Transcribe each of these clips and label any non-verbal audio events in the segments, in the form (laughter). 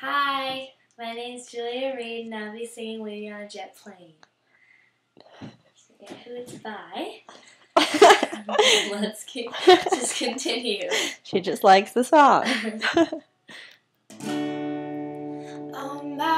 Hi, my name is Julia Reid and I'll be singing Waiting on a Jet Plane. Forget who it's by. (laughs) Let's keep, just continue. She just likes the song. (laughs) (laughs) oh my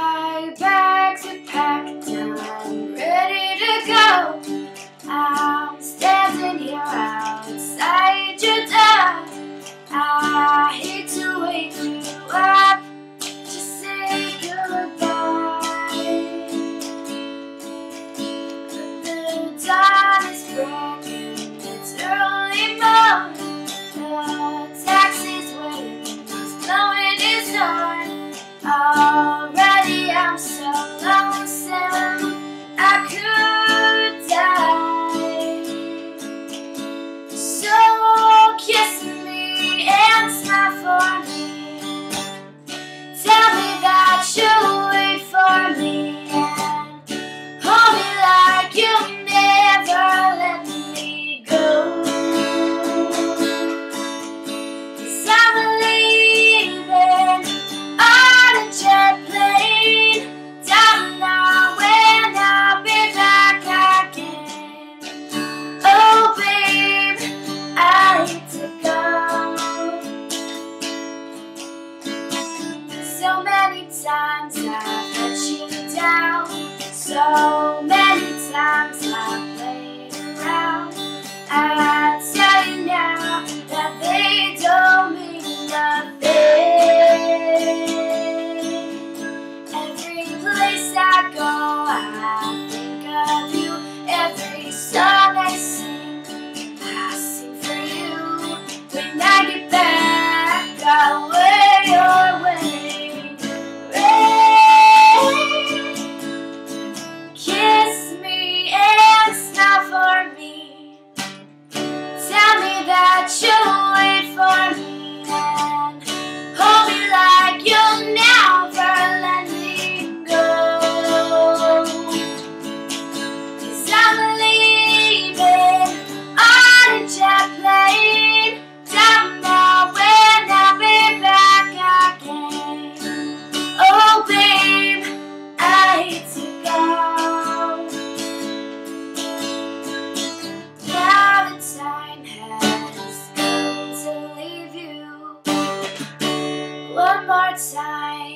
so part time.